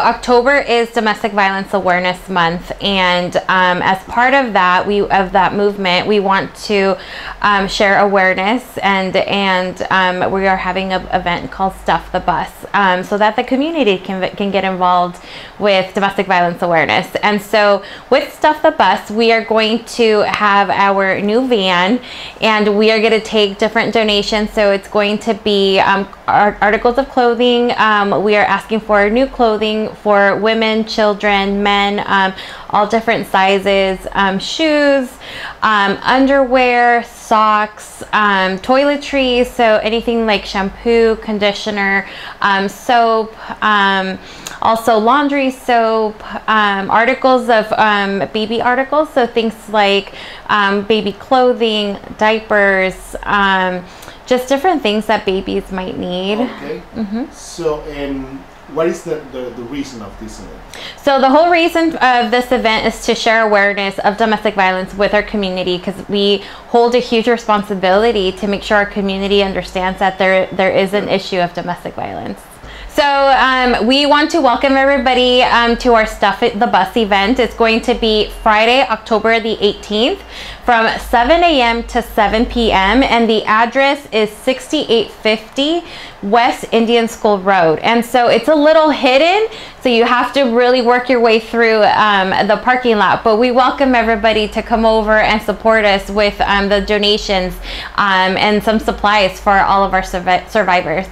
October is Domestic Violence Awareness Month, and um, as part of that, we of that movement, we want to um, share awareness, and and um, we are having an event called Stuff the Bus, um, so that the community can can get involved with domestic violence awareness. And so, with Stuff the Bus, we are going to have our new van, and we are going to take different donations. So it's going to be um, articles of clothing. Um, we are asking for new clothing for women, children, men, um, all different sizes, um, shoes, um, underwear, socks, um, toiletries, so anything like shampoo, conditioner, um, soap, also laundry soap, articles of baby articles, so things like baby clothing, diapers, just different things that babies might need. Okay. Mm-hmm. So, and what is the, the, the, reason of this event? So the whole reason of this event is to share awareness of domestic violence with our community because we hold a huge responsibility to make sure our community understands that there there is an issue of domestic violence. So um, we want to welcome everybody um, to our Stuff the Bus event. It's going to be Friday, October the 18th from 7 a.m. to 7 p.m. And the address is 6850 West Indian School Road. And so it's a little hidden, so you have to really work your way through um, the parking lot. But we welcome everybody to come over and support us with um, the donations um, and some supplies for all of our survivors.